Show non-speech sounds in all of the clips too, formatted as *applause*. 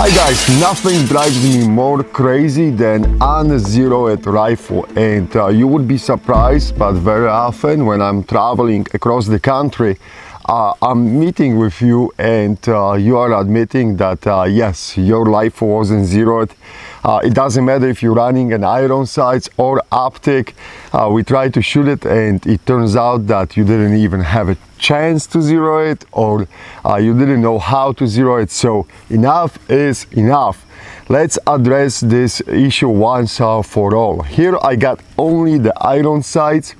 Hi guys, nothing drives me more crazy than unzeroed rifle. And uh, you would be surprised but very often when I'm traveling across the country uh, I'm meeting with you and uh, you are admitting that uh, yes your life wasn't zeroed uh, it doesn't matter if you're running an iron sights or optic uh, we try to shoot it and it turns out that you didn't even have a chance to zero it or uh, you didn't know how to zero it. So enough is enough. Let's address this issue once for all. Here I got only the iron sights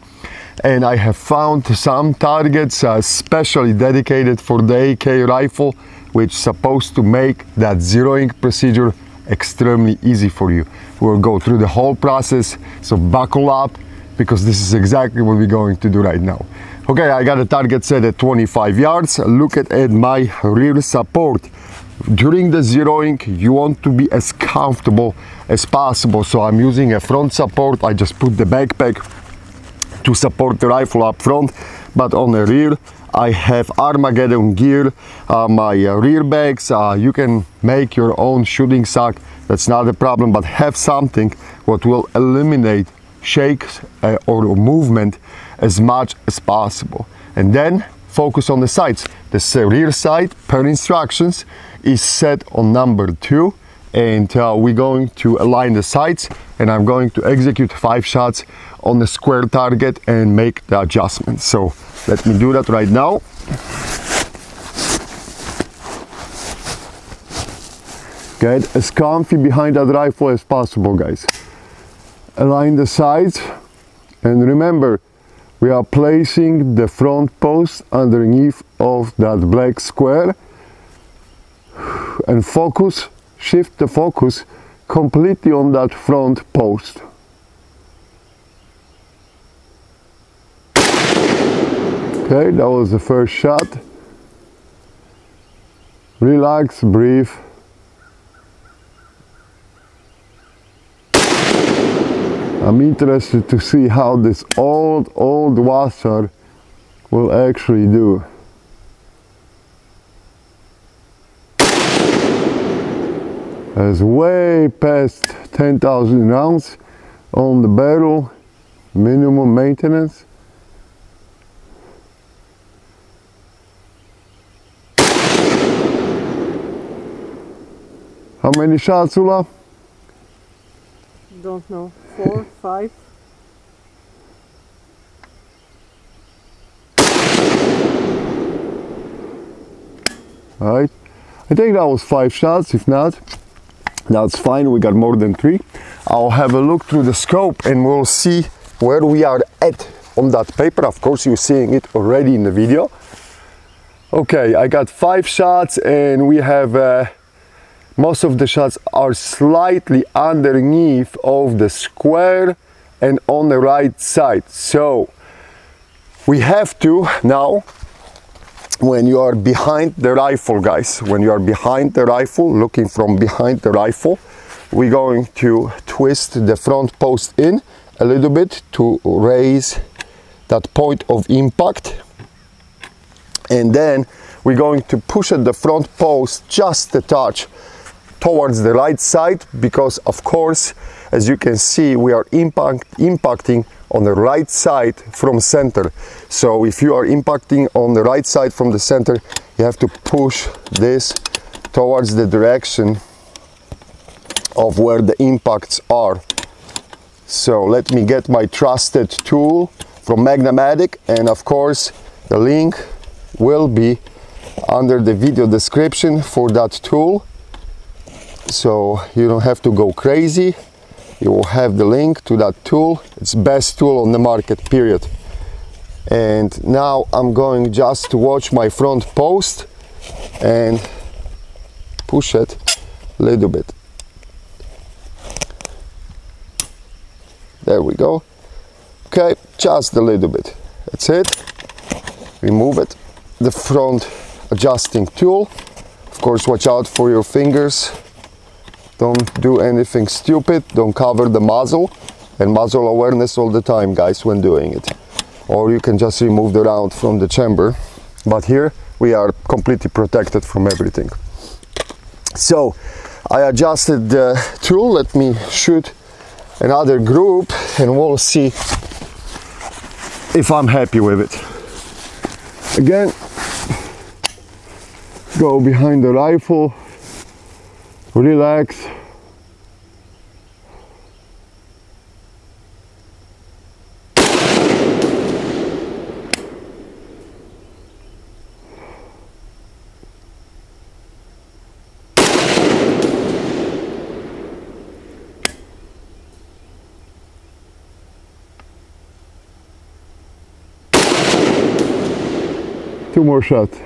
and I have found some targets uh, specially dedicated for the AK rifle which is supposed to make that zeroing procedure extremely easy for you. We'll go through the whole process so buckle up because this is exactly what we're going to do right now. Okay, I got a target set at 25 yards. Look at, at my rear support. During the zeroing, you want to be as comfortable as possible. So I'm using a front support. I just put the backpack to support the rifle up front but on the rear I have Armageddon gear, uh, my uh, rear bags, uh, you can make your own shooting sock, that's not a problem, but have something what will eliminate shakes uh, or movement as much as possible. And then focus on the sights. The rear sight per instructions is set on number two and uh, we're going to align the sights and I'm going to execute five shots on the square target and make the adjustment. So let me do that right now. Get as comfy behind that rifle as possible, guys. Align the sides and remember, we are placing the front post underneath of that black square and focus shift the focus completely on that front post. Okay, that was the first shot. Relax, breathe. I'm interested to see how this old, old WASR will actually do. It's way past 10,000 rounds on the barrel, minimum maintenance. How many shots, Ula? Don't know, four, *laughs* five. All right, I think that was five shots, if not that's fine we got more than three. I'll have a look through the scope and we'll see where we are at on that paper. Of course you're seeing it already in the video. Okay I got five shots and we have uh, most of the shots are slightly underneath of the square and on the right side. So we have to now when you are behind the rifle guys. When you are behind the rifle looking from behind the rifle we're going to twist the front post in a little bit to raise that point of impact. And then we're going to push at the front post just a touch towards the right side because of course as you can see we are impact, impacting on the right side from center. So if you are impacting on the right side from the center you have to push this towards the direction of where the impacts are. So let me get my trusted tool from Magna-Matic and of course the link will be under the video description for that tool. So you don't have to go crazy you will have the link to that tool. It's best tool on the market period. And now I'm going just to watch my front post and push it a little bit. There we go. Okay just a little bit. That's it. Remove it. The front adjusting tool. Of course watch out for your fingers don't do anything stupid. Don't cover the muzzle and muzzle awareness all the time, guys, when doing it. Or you can just remove the round from the chamber. But here we are completely protected from everything. So I adjusted the tool. Let me shoot another group and we'll see if I'm happy with it. Again, go behind the rifle, relax. Two more shots.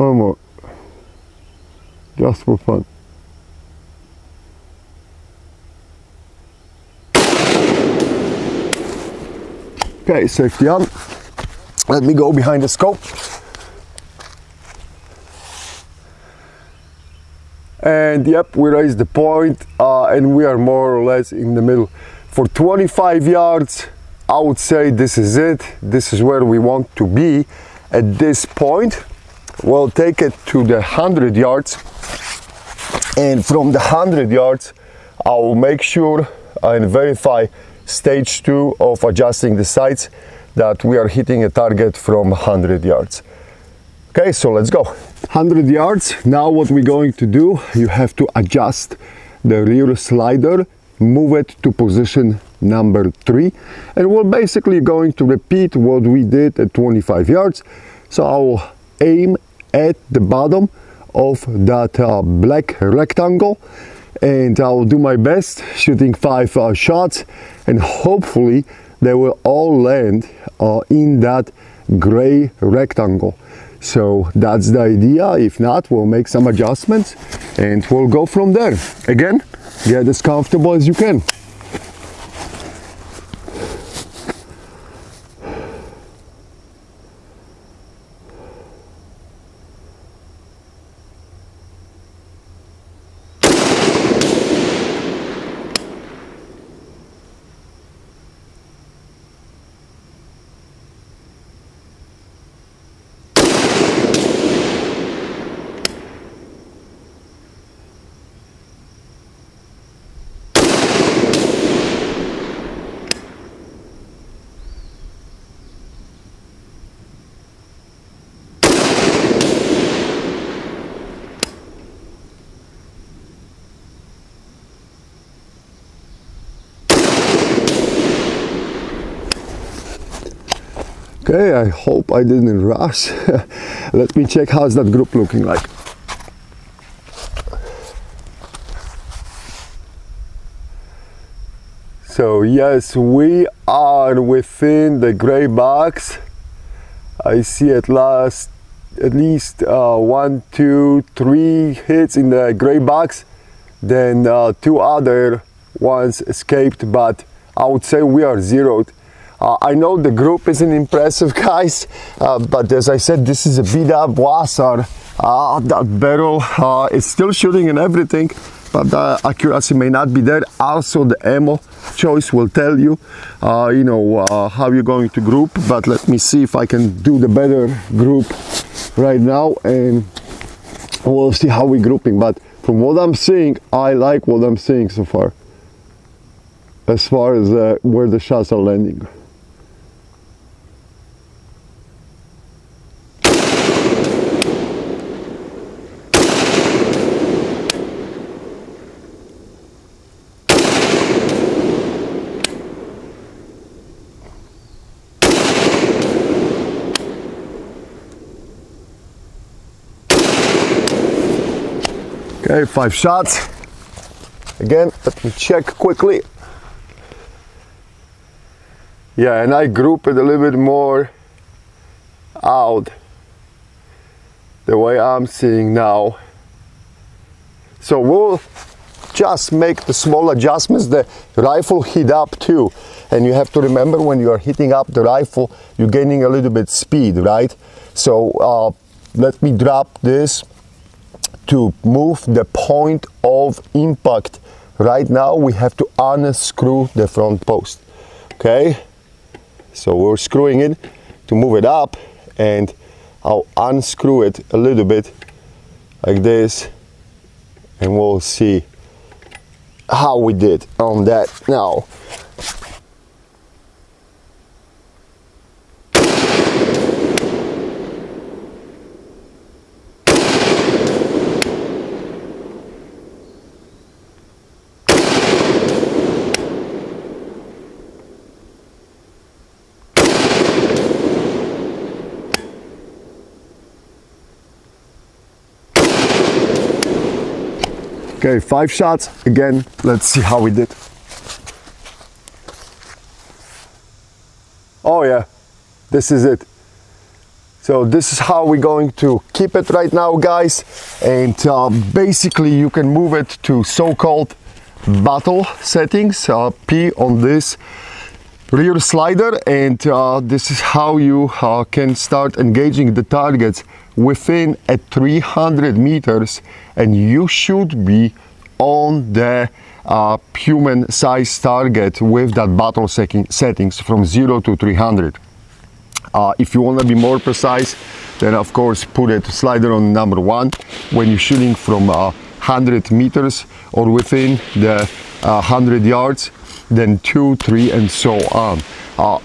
One more. Just for fun. Okay, safety on. Let me go behind the scope. and yep we raised the point, uh, and we are more or less in the middle for 25 yards I would say this is it this is where we want to be at this point we'll take it to the 100 yards. And from the 100 yards I will make sure and verify stage two of adjusting the sights that we are hitting a target from 100 yards. Okay so let's go. 100 yards. Now what we're going to do you have to adjust the rear slider move it to position number three and we're basically going to repeat what we did at 25 yards. So I'll aim at the bottom of that uh, black rectangle and I'll do my best shooting five uh, shots and hopefully they will all land uh, in that gray rectangle so that's the idea. If not, we'll make some adjustments and we'll go from there. Again, get as comfortable as you can. Okay, I hope I didn't rush. *laughs* Let me check how's that group looking like. So yes, we are within the gray box. I see at last at least uh, one, two, three hits in the gray box. Then uh, two other ones escaped, but I would say we are zeroed uh, I know the group isn't impressive, *laughs* guys, uh, but as I said, this is a beat up Uh, that barrel uh, is still shooting and everything, but the accuracy may not be there. Also, the ammo choice will tell you, uh, you know, uh, how you're going to group. But let me see if I can do the better group right now, and we'll see how we're grouping. But from what I'm seeing, I like what I'm seeing so far, as far as uh, where the shots are landing. Okay, five shots. Again, let me check quickly. Yeah, and I group it a little bit more out the way I'm seeing now. So we'll just make the small adjustments. The rifle heat up too. And you have to remember when you are heating up the rifle, you're gaining a little bit speed, right? So uh, let me drop this to move the point of impact. Right now we have to unscrew the front post okay? So we're screwing it to move it up and I'll unscrew it a little bit like this and we'll see how we did on that. Now Okay, five shots. Again, let's see how we did. Oh yeah, this is it. So this is how we're going to keep it right now, guys. And uh, basically you can move it to so-called battle settings, uh, P on this rear slider and uh, this is how you uh, can start engaging the targets within at 300 meters and you should be on the uh, human size target with that battle settings from 0 to 300. Uh, if you want to be more precise then of course put it slider on number one when you're shooting from 100 uh, meters or within the 100 uh, yards then two, three, and so on. Uh,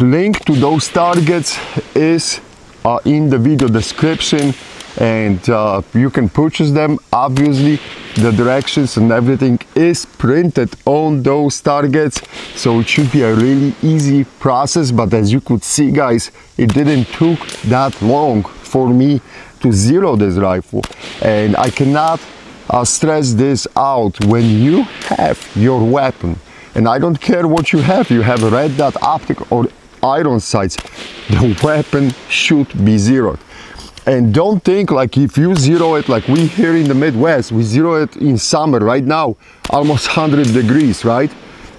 link to those targets is uh, in the video description and uh, you can purchase them obviously the directions and everything is printed on those targets so it should be a really easy process but as you could see guys it didn't took that long for me to zero this rifle and I cannot uh, stress this out. When you have your weapon and I don't care what you have you have red dot optic or iron sights the weapon should be zeroed. And don't think like if you zero it like we here in the Midwest we zero it in summer right now almost 100 degrees right?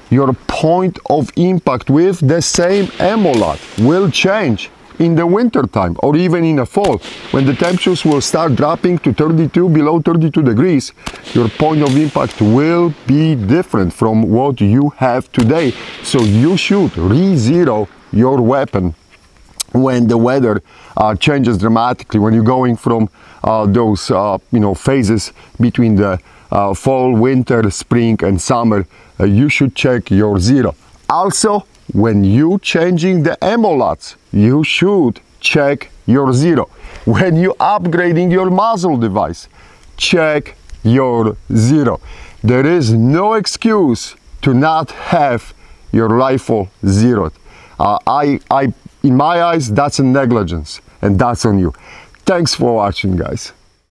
Your point of impact with the same ammo lot will change in the winter time or even in the fall. When the temperatures will start dropping to 32 below 32 degrees your point of impact will be different from what you have today. So you should re-zero your weapon when the weather uh, changes dramatically when you're going from uh, those uh, you know phases between the uh, fall winter spring and summer uh, you should check your zero. Also when you changing the ammo lots, you should check your zero. When you upgrading your muzzle device, check your zero. There is no excuse to not have your rifle zeroed. Uh, I, I, in my eyes, that's a negligence and that's on you. Thanks for watching guys.